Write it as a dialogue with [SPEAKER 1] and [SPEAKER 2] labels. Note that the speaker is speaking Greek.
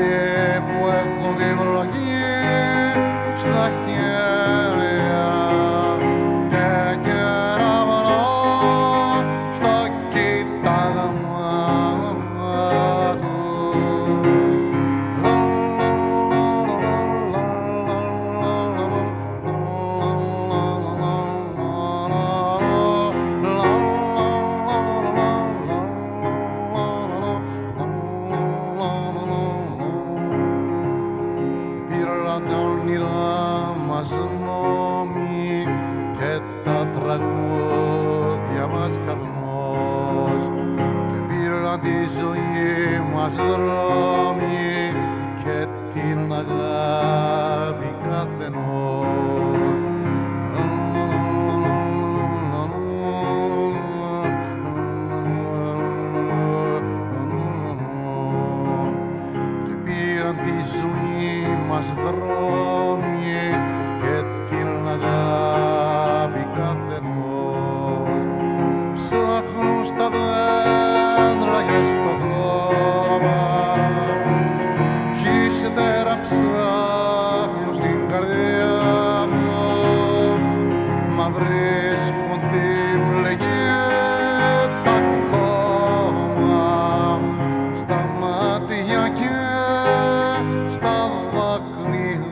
[SPEAKER 1] Yeah. Πήραν τα όνειρά μας νόμοι και τα τραγούδια μας καπνός και πήραν τη ζωή μας δρόμοι Masz w Romie, kiedy ugly